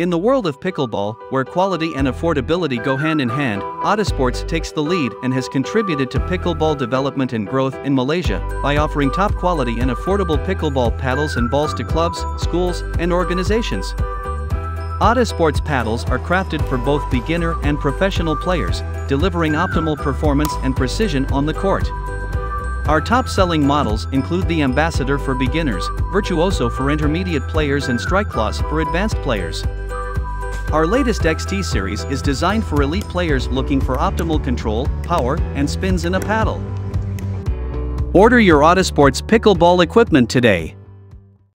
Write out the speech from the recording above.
In the world of pickleball, where quality and affordability go hand in hand, Odysportsz takes the lead and has contributed to pickleball development and growth in Malaysia by offering top quality and affordable pickleball paddles and balls to clubs, schools, and organizations. Odysportsz paddles are crafted for both beginner and professional players, delivering optimal performance and precision on the court. Our top-selling models include the Ambassador for beginners, Virtuoso for intermediate players and Strike Class for advanced players. Our latest XT series is designed for elite players looking for optimal control, power, and spins in a paddle. Order your Odysportsz pickleball equipment today.